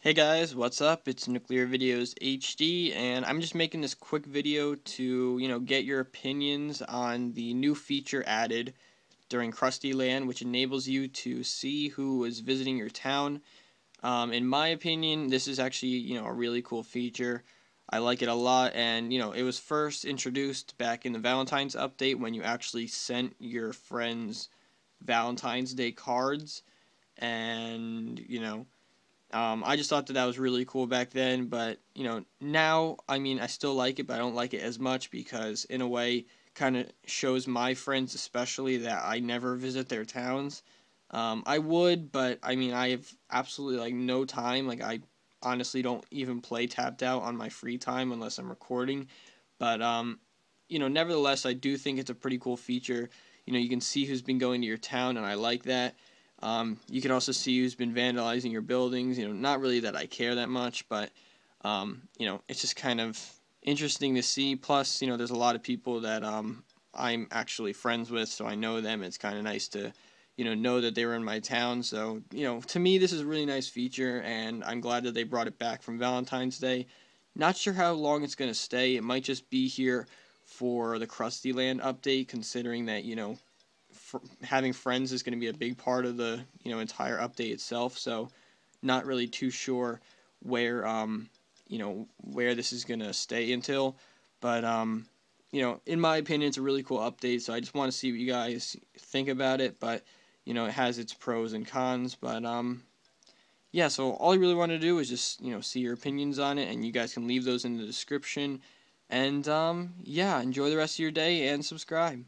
Hey guys, what's up? It's Nuclear Videos HD, and I'm just making this quick video to, you know, get your opinions on the new feature added during Krusty Land, which enables you to see who is visiting your town. Um, in my opinion, this is actually, you know, a really cool feature. I like it a lot, and, you know, it was first introduced back in the Valentine's update when you actually sent your friends Valentine's Day cards, and, you know, um, I just thought that that was really cool back then, but you know now I mean I still like it, but I don't like it as much because in a way kind of shows my friends especially that I never visit their towns. Um, I would, but I mean I have absolutely like no time. Like I honestly don't even play Tapped Out on my free time unless I'm recording. But um, you know, nevertheless, I do think it's a pretty cool feature. You know, you can see who's been going to your town, and I like that. Um, you can also see who's been vandalizing your buildings. You know, not really that I care that much, but um, you know, it's just kind of interesting to see. Plus, you know, there's a lot of people that um, I'm actually friends with, so I know them. It's kind of nice to, you know, know that they were in my town. So, you know, to me, this is a really nice feature, and I'm glad that they brought it back from Valentine's Day. Not sure how long it's going to stay. It might just be here for the Krusty Land update, considering that, you know, having friends is going to be a big part of the you know entire update itself. So not really too sure where um you know where this is going to stay until, but um you know in my opinion it's a really cool update. So I just want to see what you guys think about it. But you know it has its pros and cons. But um yeah, so all I really want to do is just you know see your opinions on it, and you guys can leave those in the description. And um, yeah, enjoy the rest of your day and subscribe.